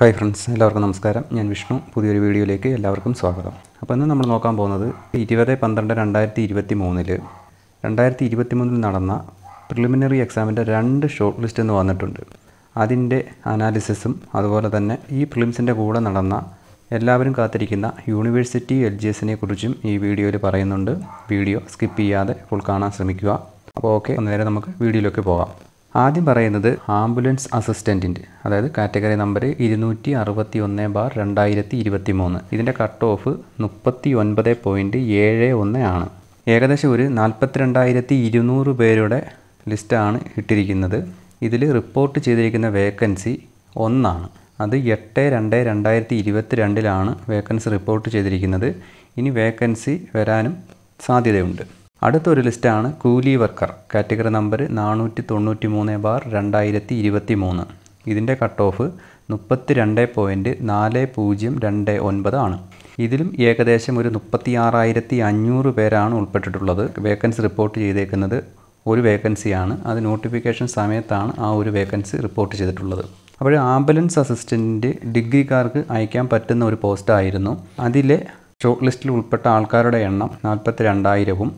Hi friends എല്ലാവർക്കും നമസ്കാരം. ഞാൻ വിഷ്ണു. പുതിയൊരു വീഡിയോയിലേക്ക് എല്ലാവർക്കും സ്വാഗതം. അപ്പോൾ ഇന്ന് നമ്മൾ നോക്കാൻ പോകുന്നത് ഇരുപത് പന്ത്രണ്ട് രണ്ടായിരത്തി ഇരുപത്തി മൂന്നിൽ രണ്ടായിരത്തി ഇരുപത്തി മൂന്നിൽ നടന്ന പ്രിലിമിനറി എക്സാമിന്റെ രണ്ട് ഷോർട്ട് ലിസ്റ്റ് എന്ന് വന്നിട്ടുണ്ട്. അതിന്റെ അനാലിസിസും അതുപോലെ തന്നെ ഈ പ്രിലിംസിന്റെ കൂടെ നടന്ന എല്ലാവരും കാത്തിരിക്കുന്ന യൂണിവേഴ്സിറ്റി എൽ ജി എസിനെ കുറിച്ചും ഈ വീഡിയോയിൽ പറയുന്നുണ്ട്. വീഡിയോ സ്കിപ്പ് ചെയ്യാതെ ഫുൾ കാണാൻ ശ്രമിക്കുക. അപ്പോൾ ഓക്കെ നേരെ നമുക്ക് വീഡിയോയിലേക്ക് പോകാം. ആദ്യം പറയുന്നത് ആംബുലൻസ് അസിസ്റ്റന്റിന്റെ അതായത് കാറ്റഗറി നമ്പർ ഇരുന്നൂറ്റി അറുപത്തി ഒന്ന് ബാർ രണ്ടായിരത്തി ഇരുപത്തി മൂന്ന് ഇതിന്റെ കട്ട് ഓഫ് മുപ്പത്തി ഒൻപത് പോയിന്റ് ഏഴ് ഒന്ന് ആണ്. ഏകദേശം ഒരു നാൽപ്പത്തിരണ്ടായിരത്തി ഇരുന്നൂറ് പേരുടെ ലിസ്റ്റാണ് ഇട്ടിരിക്കുന്നത്. ഇതിൽ റിപ്പോർട്ട് ചെയ്തിരിക്കുന്ന വേക്കൻസി ഒന്നാണ്. അത് എട്ട് രണ്ട് രണ്ടായിരത്തി ഇരുപത്തി രണ്ടിലാണ് വേക്കൻസി റിപ്പോർട്ട് ചെയ്തിരിക്കുന്നത്. ഇനി വേക്കൻസി വരാനും സാധ്യതയുണ്ട്. അടുത്തൊരു ലിസ്റ്റാണ് കൂലി വർക്കർ കാറ്റഗറി നമ്പർ നാനൂറ്റി തൊണ്ണൂറ്റി മൂന്ന് ബാർ രണ്ടായിരത്തി ഇരുപത്തി മൂന്ന് ഇതിന്റെ കട്ട് ഓഫ് മുപ്പത്തി രണ്ട് പോയിന്റ് നാല് പൂജ്യം രണ്ട് ഒൻപത് ആണ്. ഇതിലും ഏകദേശം ഒരു മുപ്പത്തി ആറായിരത്തി അഞ്ഞൂറ് പേരാണ് ഉൾപ്പെട്ടിട്ടുള്ളത്. വേക്കൻസി റിപ്പോർട്ട് ചെയ്തേക്കുന്നത് ഒരു വേക്കൻസിയാണ്. അത് നോട്ടിഫിക്കേഷൻ സമയത്താണ് ആ ഒരു വേക്കൻസി റിപ്പോർട്ട് ചെയ്തിട്ടുള്ളത്. അപ്പോൾ ആംബുലൻസ് അസിസ്റ്റന്റ് ഡിഗ്രിക്കാർക്ക് അയക്കാൻ പറ്റുന്ന ഒരു പോസ്റ്റായിരുന്നു. അതിലെ ഷോർട്ട് ലിസ്റ്റിൽ ഉൾപ്പെട്ട ആൾക്കാരുടെ എണ്ണം നാൽപ്പത്തി രണ്ടായിരവും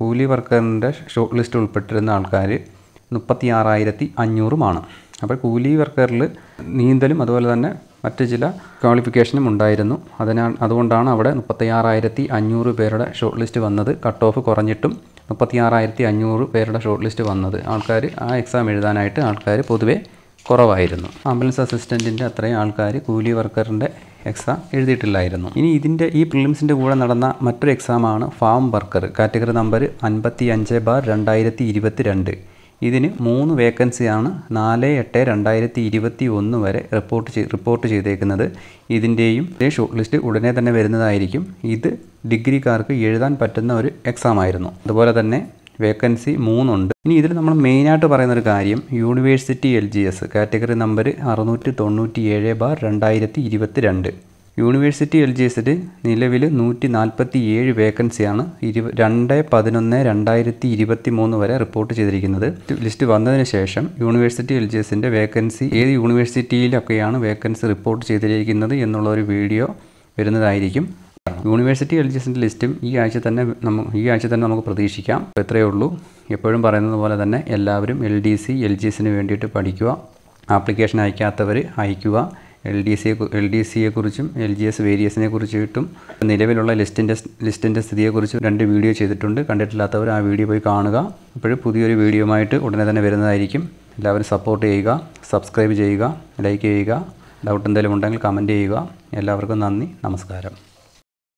കൂലി വർക്കറിന്റെ ഷോർട്ട് ലിസ്റ്റ് ഉൾപ്പെട്ടിരുന്ന ആൾക്കാർ മുപ്പത്തി ആറായിരത്തി അഞ്ഞൂറുമാണ് അപ്പോൾ കൂലി വർക്കറിൽ നീന്തലും അതുപോലെ തന്നെ മറ്റ് ചില ക്വാളിഫിക്കേഷനും ഉണ്ടായിരുന്നു. അതിനാൽ അതുകൊണ്ടാണ് അവിടെ മുപ്പത്തി ആറായിരത്തി അഞ്ഞൂറ് പേരുടെ ഷോർട്ട് ലിസ്റ്റ് വന്നത്. കട്ട് ഓഫ് കുറഞ്ഞിട്ടും മുപ്പത്തി ആറായിരത്തി അഞ്ഞൂറ് പേരുടെ ഷോർട്ട് ലിസ്റ്റ് വന്നത്. ആൾക്കാർ ആ എക്സാം എഴുതാനായിട്ട് ആൾക്കാർ പൊതുവേ കുറവായിരുന്നു. ആംബുലൻസ് അസിസ്റ്റന്റിന്റെ അത്രയും ആൾക്കാർ കൂലി വർക്കറിന്റെ എക്സാം എഴുതിയിട്ടില്ലായിരുന്നു. ഇനി ഇതിന്റെ ഈ പ്രിലിംസിന്റെ കൂടെ നടന്ന മറ്റൊരു എക്സാമാണ് ഫാം വർക്കർ. കാറ്റഗറി നമ്പർ അൻപത്തി അഞ്ച് ബാർ രണ്ടായിരത്തി ഇരുപത്തി രണ്ട് ഇതിന് മൂന്ന് വേക്കൻസിയാണ് നാല് എട്ട് രണ്ടായിരത്തി ഇരുപത്തി ഒന്ന് വരെ റിപ്പോർട്ട് ചെയ്ത് റിപ്പോർട്ട് ചെയ്തേക്കുന്നത്. ഇതിന്റെയും ഷോർട്ട് ലിസ്റ്റ് ഉടനെ തന്നെ വരുന്നതായിരിക്കും. ഇത് ഡിഗ്രിക്കാർക്ക് എഴുതാൻ പറ്റുന്ന ഒരു എക്സാം ആയിരുന്നു. അതുപോലെ തന്നെ വേക്കൻസി മൂന്നുണ്ട്. ഇനി ഇതിൽ നമ്മൾ മെയിനായിട്ട് പറയുന്ന ഒരു കാര്യം university L G S category number അറുന്നൂറ്റി തൊണ്ണൂറ്റി ഏഴ് ബാർ രണ്ടായിരത്തി ഇരുപത്തി രണ്ട് യൂണിവേഴ്സിറ്റി എൽ ജി എസിൽ നിലവിൽ നൂറ്റി നാൽപ്പത്തി ഏഴ് വേക്കൻസിയാണ് ഇരു രണ്ട് പതിനൊന്ന് രണ്ടായിരത്തി ഇരുപത്തി മൂന്ന് വരെ റിപ്പോർട്ട് ചെയ്തിരിക്കുന്നത്. ലിസ്റ്റ് വന്നതിന് ശേഷം യൂണിവേഴ്സിറ്റി എൽ ജി എസിന്റെ വേക്കൻസി ഏത് യൂണിവേഴ്സിറ്റിയിലൊക്കെയാണ് വേക്കൻസി റിപ്പോർട്ട് ചെയ്തിരിക്കുന്നത് എന്നുള്ള ഒരു വീഡിയോ വരുന്നതായിരിക്കും. യൂണിവേഴ്സിറ്റി എലിജിസിന്റെ ലിസ്റ്റും ഈ ആഴ്ച തന്നെ ഈ ആഴ്ച തന്നെ നമുക്ക് പ്രതീക്ഷിക്കാം. എത്രയേ ഉള്ളൂ. എപ്പോഴും പറയുന്നത് പോലെ തന്നെ എല്ലാവരും L D C L G എസിന് വേണ്ടിയിട്ട് പഠിക്കുക. ആപ്ലിക്കേഷൻ അയക്കാത്തവർ അയക്കുക. എൽ ഡി സിയെ എൽ ഡി സിയെക്കുറിച്ചും എൽ ജി എസ് വേരിയസിനെ കുറിച്ചിട്ടും നിലവിലുള്ള ലിസ്റ്റിന്റെ ലിസ്റ്റിന്റെ സ്ഥിതിയെക്കുറിച്ചും രണ്ട് വീഡിയോ ചെയ്തിട്ടുണ്ട്. കണ്ടിട്ടില്ലാത്തവർ ആ വീഡിയോ പോയി കാണുക. ഇപ്പോഴും പുതിയൊരു വീഡിയോയുമായിട്ട് ഉടനെ തന്നെ വരുന്നതായിരിക്കും. എല്ലാവരും സപ്പോർട്ട് ചെയ്യുക സബ്സ്ക്രൈബ് ചെയ്യുക ലൈക്ക് ചെയ്യുക. ഡൗട്ട് എന്തെങ്കിലും ഉണ്ടെങ്കിൽ കമന്റ് ചെയ്യുക. എല്ലാവർക്കും നന്ദി. നമസ്കാരം.